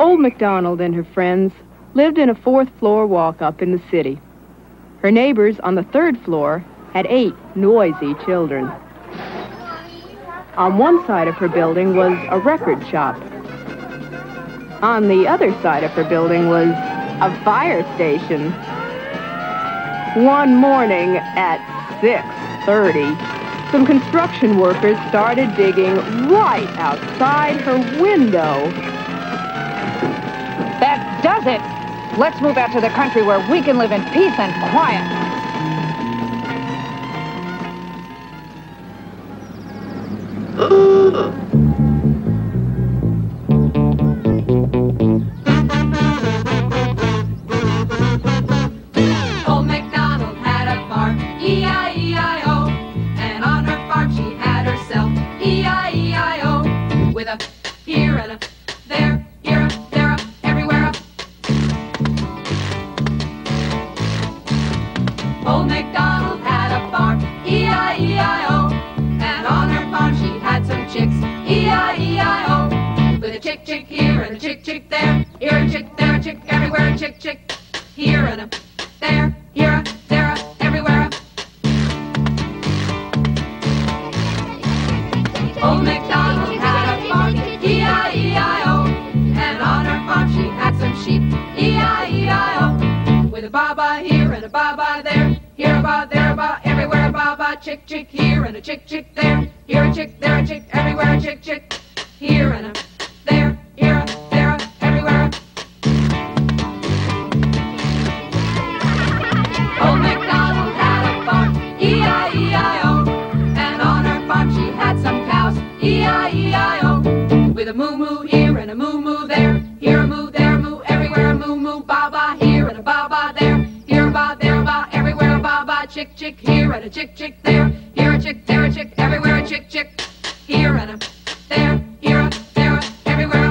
Old MacDonald and her friends lived in a fourth floor walk up in the city. Her neighbors on the third floor had eight noisy children. On one side of her building was a record shop. On the other side of her building was a fire station. One morning at 6.30, some construction workers started digging right outside her window. That does it! Let's move out to the country where we can live in peace and quiet. Old a baba here and a baba there. Here a ba, there a ba, everywhere a baba. Chick, chick here and a chick, chick there. Here a chick, there a chick, everywhere a chick, chick. Here and a there, here a, there a, everywhere. Oh, Old MacDonald had a farm, E-I-E-I-O. And on her farm she had some cows, E-I-E-I-O. With a moo-moo here and a moo-moo there. Here a moo, there Chick, chick here and a chick, chick there. Here a chick, there a chick, everywhere a chick, chick. Here and a there, here a, there a, everywhere.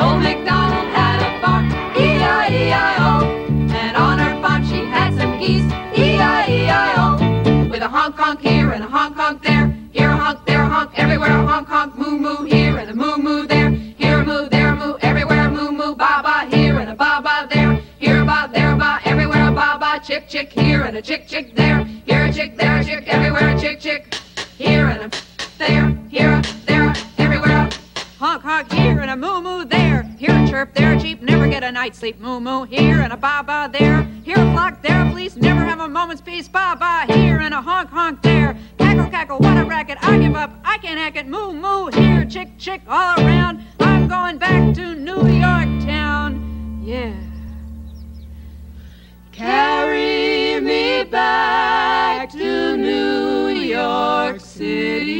Old MacDonald had a farm, E-I-E-I-O. And on her farm she had some geese, E-I-E-I-O. With a honk honk here and a chick chick there. Here a chick, there a chick, everywhere a chick chick. Here and a there, here a, there everywhere. Honk honk here and a moo moo there. Here a chirp, there a cheep, never get a night's sleep. Moo moo here and a ba ba there. Here a flock, there a fleece, never have a moment's peace. Ba ba here and a honk honk there. Cackle cackle, what a racket! I give up, I can't hack it. Moo moo here, chick chick all around. I'm going back to New York town. Yeah. back to New York City.